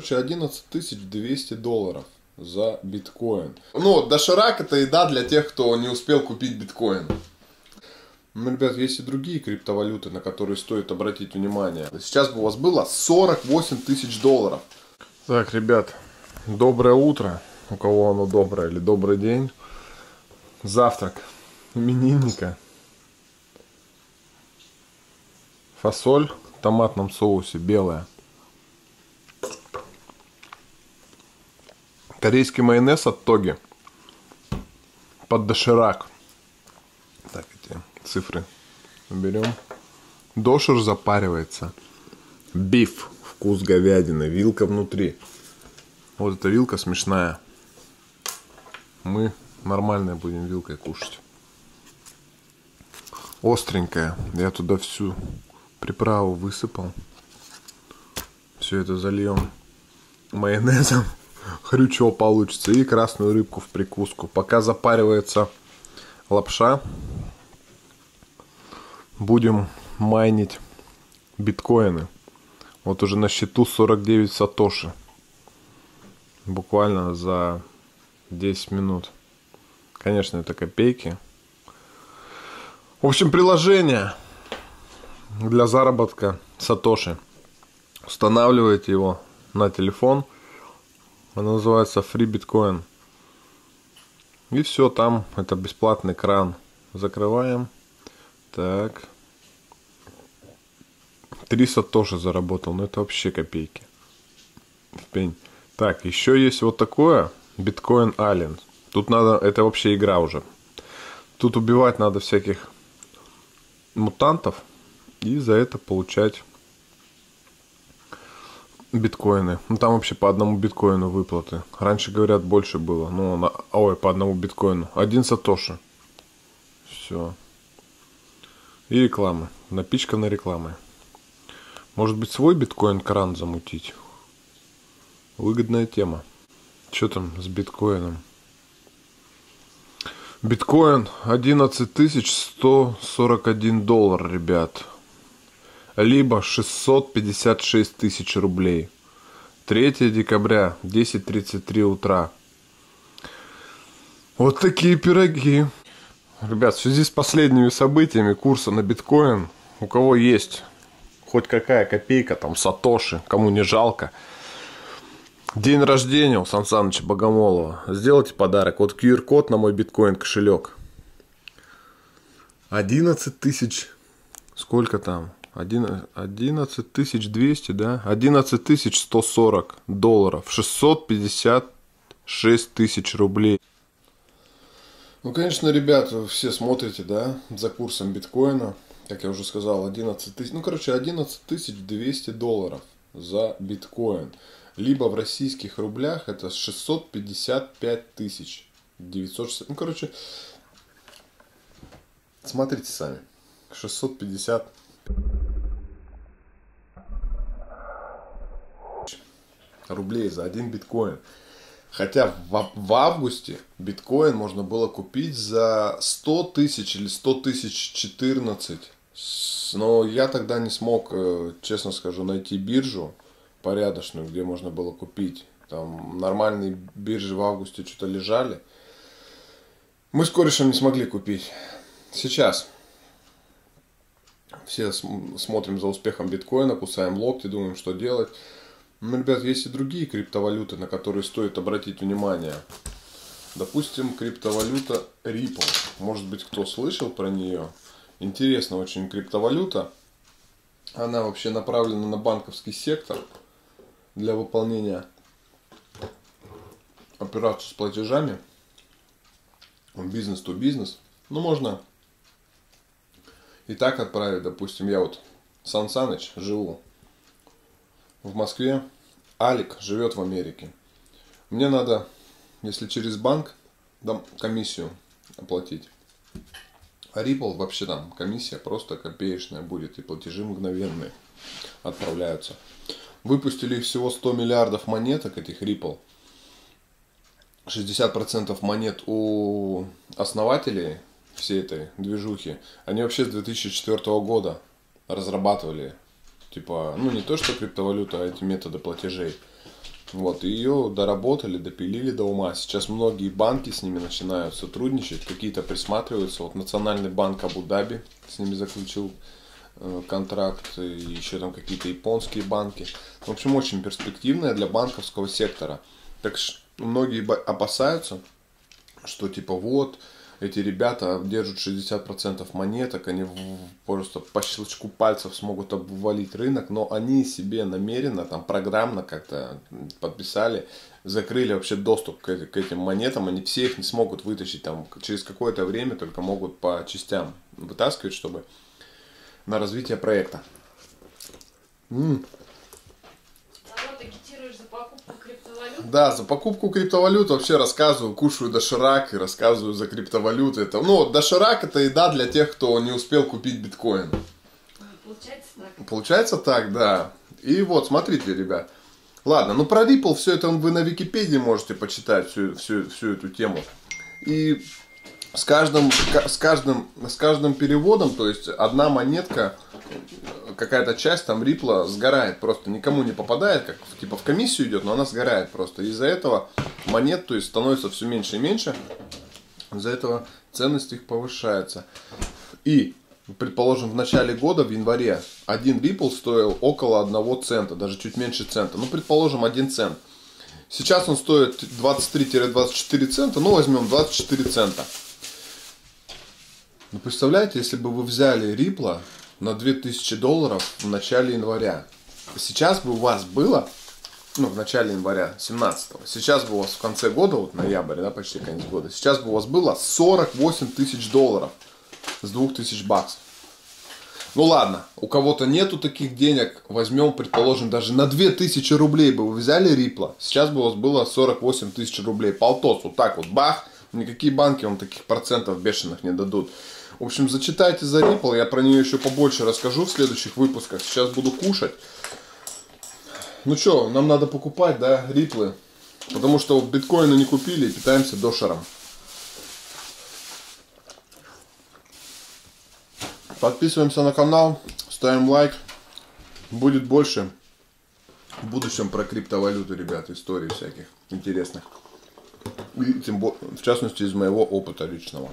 Короче, 11 200 долларов за биткоин. Ну, доширак это еда для тех, кто не успел купить биткоин. Ну, ребят, есть и другие криптовалюты, на которые стоит обратить внимание. Сейчас бы у вас было 48 тысяч долларов. Так, ребят, доброе утро. У кого оно доброе или добрый день. Завтрак именинника. Фасоль в томатном соусе белая. Корейский майонез от Тоги. Под доширак. Так, эти цифры берем. Дошир запаривается. Биф. Вкус говядины. Вилка внутри. Вот эта вилка смешная. Мы нормальной будем вилкой кушать. Остренькая. Я туда всю приправу высыпал. Все это зальем майонезом. Хрючево получится. И красную рыбку в прикуску. Пока запаривается лапша, будем майнить биткоины. Вот уже на счету 49 сатоши. Буквально за 10 минут. Конечно, это копейки. В общем, приложение для заработка Сатоши. Устанавливаете его на телефон. Оно называется Free Bitcoin. И все, там это бесплатный кран. Закрываем. Так. Три сатоши заработал, но это вообще копейки. В пень. Так, еще есть вот такое. Bitcoin Alien. Тут надо, это вообще игра уже. Тут убивать надо всяких мутантов и за это получать биткоины. Ну там вообще по одному биткоину выплаты. Раньше, говорят, больше было. Ну, на, ой, по одному биткоину. Один сатоши. Все. И реклама. Напичкана рекламой. Может быть, свой биткоин-кран замутить? Выгодная тема. Что там с биткоином? Биткоин 11 141 доллар, ребят либо 656 тысяч рублей. 3 декабря, 10.33 утра. Вот такие пироги. Ребят, в связи с последними событиями курса на биткоин, у кого есть хоть какая копейка, там, сатоши, кому не жалко, день рождения у Сан Саныча Богомолова, сделайте подарок. Вот QR-код на мой биткоин кошелек. 11 тысяч, сколько там? 11 200, да? 11 140 долларов. 656 тысяч рублей. Ну, конечно, ребят, все смотрите, да, за курсом биткоина. Как я уже сказал, 11 тысяч, ну, короче, 11 200 долларов за биткоин. Либо в российских рублях это 655 тысяч 960. Ну, короче, смотрите сами. 650 рублей за один биткоин. Хотя в, в августе биткоин можно было купить за 100 тысяч или 100 тысяч 14. Но я тогда не смог, э, честно скажу, найти биржу порядочную, где можно было купить. Там нормальные биржи в августе что-то лежали. Мы с корешем не смогли купить. Сейчас все смотрим за успехом биткоина, кусаем локти, думаем, что делать. Ну, ребят, есть и другие криптовалюты, на которые стоит обратить внимание. Допустим, криптовалюта Ripple. Может быть, кто слышал про нее? Интересная очень криптовалюта. Она вообще направлена на банковский сектор для выполнения операций с платежами. Бизнес то бизнес. Ну, можно и так отправить. Допустим, я вот Сан Саныч живу в Москве, Алик живет в Америке. Мне надо, если через банк, дам комиссию оплатить. А Ripple вообще там комиссия просто копеечная будет и платежи мгновенные отправляются. Выпустили всего 100 миллиардов монеток этих Ripple. 60% монет у основателей всей этой движухи, они вообще с 2004 года разрабатывали Типа, ну не то, что криптовалюта, а эти методы платежей. Вот, ее доработали, допилили до ума. Сейчас многие банки с ними начинают сотрудничать, какие-то присматриваются. Вот Национальный банк Абу-Даби с ними заключил э, контракт, еще там какие-то японские банки. В общем, очень перспективная для банковского сектора. Так что многие опасаются, что типа вот, эти ребята держат 60% монеток, они просто по щелчку пальцев смогут обвалить рынок, но они себе намеренно, там, программно как-то подписали, закрыли вообще доступ к, к этим монетам, они все их не смогут вытащить, там, через какое-то время только могут по частям вытаскивать, чтобы на развитие проекта. М-м. Да, за покупку криптовалют вообще рассказываю, кушаю доширак и рассказываю за криптовалюты. Это, ну, доширак это еда для тех, кто не успел купить биткоин. Получается так. Получается так, да. И вот, смотрите, ребят. Ладно, ну про Ripple все это вы на Википедии можете почитать всю, всю, всю эту тему. И с каждым, с каждым, с каждым переводом, то есть одна монетка какая-то часть там рипла сгорает, просто никому не попадает, как типа в комиссию идет, но она сгорает просто. Из-за этого монет, то есть становится все меньше и меньше, из-за этого ценность их повышается. И, предположим, в начале года, в январе, один рипл стоил около 1 цента, даже чуть меньше цента. Ну, предположим, 1 цент. Сейчас он стоит 23-24 цента, ну, возьмем 24 цента. Ну, представляете, если бы вы взяли рипла на 2000 долларов в начале января. Сейчас бы у вас было, ну, в начале января, 17 -го, сейчас бы у вас в конце года, вот ноябрь, да, почти конец года, сейчас бы у вас было 48 тысяч долларов с 2000 баксов. Ну ладно, у кого-то нету таких денег, возьмем, предположим, даже на 2000 рублей бы вы взяли рипла, сейчас бы у вас было 48 тысяч рублей. Полтос, вот так вот, бах, никакие банки вам таких процентов бешеных не дадут. В общем, зачитайте за Ripple, я про нее еще побольше расскажу в следующих выпусках. Сейчас буду кушать. Ну что, нам надо покупать, да, риплы. Потому что биткоины не купили питаемся дошером. Подписываемся на канал, ставим лайк. Будет больше в будущем про криптовалюту, ребят, истории всяких интересных. И тем более, в частности, из моего опыта личного.